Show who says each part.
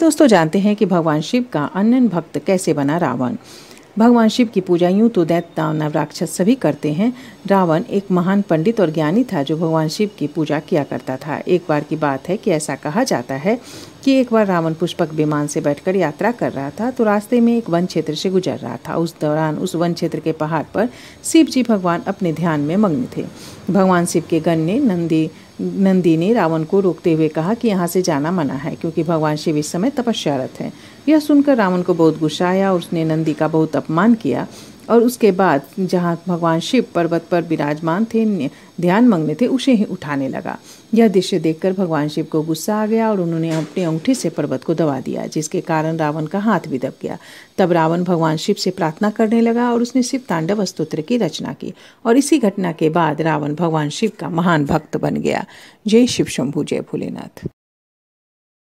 Speaker 1: दोस्तों, जानते हैं कि भगवान शिव का अनन भक्त कैसे बना रावण? भगवान शिव की पूजा यूँ तो दैत्य दानव राक्षस सभी करते हैं। रावण एक महान पंडित और ज्ञानी था जो भगवान शिव की पूजा किया करता था। एक बार की बात है कि ऐसा कहा जाता है कि एक बार रावण पुष्पक विमान से बैठकर यात्रा कर रहा था तो रास्ते में एक वन क्षेत्र से गुजर रहा था। उस दौरान उस वन क्षेत्र के पहाड़ पर शिव जी भगवान अपने ध्यान में मग्न थे। भगवान शिव के गण ने नंदी नंदी ने रावण को रोकते हुए कहा कि यहाँ से जाना मना है, क्योंकि भगवान शिव इस समय तपस्यारत हैं। यह सुनकर रावण को बहुत गुस्सा आया और उसने नंदी का बहुत अपमान किया। और उसके बाद जहाँ भगवान शिव पर्वत पर विराजमान थे ध्यान मग्न थे, उसे ही उठाने लगा। यह दृश्य देखकर भगवान शिव को गुस्सा आ गया और उन्होंने अपने अंगूठे से पर्वत को दबा दिया, जिसके कारण रावण का हाथ भी दब गया। तब रावण भगवान शिव से प्रार्थना करने लगा और उसने शिव तांडव स्तोत्र की रचना की और इसी घटना के बाद रावण भगवान शिव का महान भक्त बन गया। जय शिव शंभु, जय भोलेनाथ।